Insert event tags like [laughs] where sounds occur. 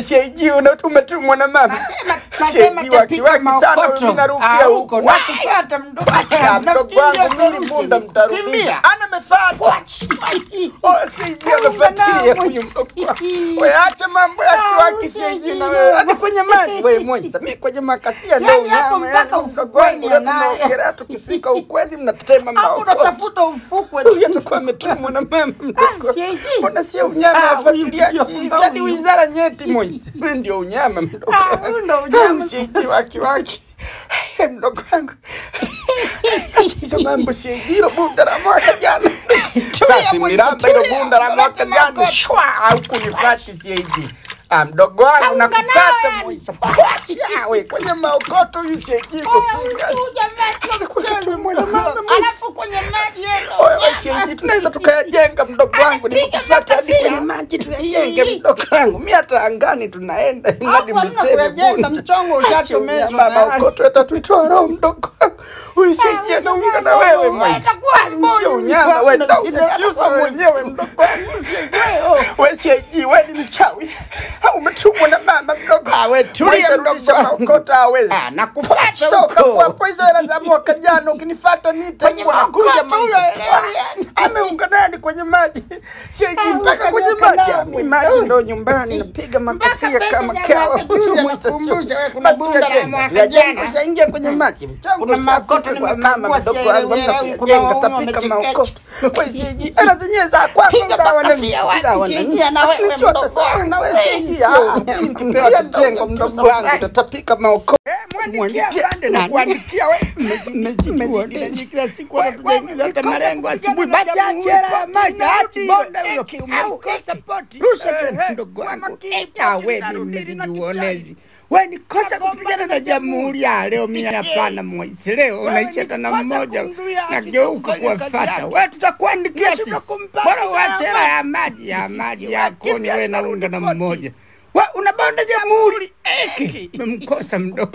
CAG una umetumwa na mama. Nasema CAG wakiwaki sana maokoto. mimi narukia Ah, huko. nakufuata mdogo. Wangu mimi. [laughs] Oh, [laughs] acha mambo ya kiwaki CAG na wewe. Hadi kwenye maji [laughs] wewe Moisa. Mimi kwenye makasia ndio Yaani mpaka mdogo wangu ufukweni naye. tukifika ukweli mnatema Hapo unatafuta ufukwe Huyu atakuwa ametumwa na mama. Ah, Mbona sio unyama Ah, wafuatiliaji ndio huyu. wizara nyeti Moisa. Wewe ndio unyama mdogo. Ah, ndio unyama. CAG waki waki. Mdogo wangu. Si hilo bunda la mwaka jana. Sasa miramba hilo bunda la mwaka jana. Shwa huku nifati CAG. Ah, mdogo wangu Kaunga nakufata. Moisa. Acha we kwenye maokoto huyu CAG mchezo alafu kwenye maji CAG tunaweza tukayajenga mdogo wangu, Anapiga hadi kwenye maji tuyajenge mdogo wangu. Mimi hata angani tunaenda hadi mteme mchongo yatatuitoa roho mdogo wangu. Huyu naunga na wewe. Sio unyama wewe ndio unajiuza mwenyewe mdogo wangu. Wewe ni mchawi. Umetumwa na mama mdogo. Ah wewe tulia mdogo wangu. maokota wewe. nakufuata huko. hapo hizo hela za mwaka jana ukinifuata nita Huyo ameunga nani kwenye maji. Ah, mpaka kwenye maji. Maji ndo nyumbani. Napiga makasia kama pesa ya kawa mwaka juzi anakumbusha wewe kuna bunda la mwaka jana. ushaingia kwenye maji. Mchango Kuna makoto ushafika kwa mama nimekagua mdogo sielewi, wangu elewi, kuna jenga waume tapika wamechekecha. maokoto Wewe [laughs] CAG hela zenyewe za kwako Piga ngawa na makasia wapi, ngawa na- CAG na wewe Sio mdogo wangu. na wewe CAG sio unyama. mimi nikipewa kijengo mdogo wangu tatapika maokoto Mwandikia afande na kuandikia wewe. Siku wanatujaingiza hata malengo asubuhi. Basi achera maji achi bonda hiyo. Rusha tena mdogo wangu. Wewe mmezidi uonezi. Wewe ni kosa kupigana na jamhuri ya leo. Mimi hapana Moise, leo unaisha hata na mmoja nageuka kuwafuata wewe, tutakuandikia sisi. Bora ya maji ya [laughs] maji ya koni, wewe na mmoja. Wewe unabonda jamhuri eki, umemkosa mdogo.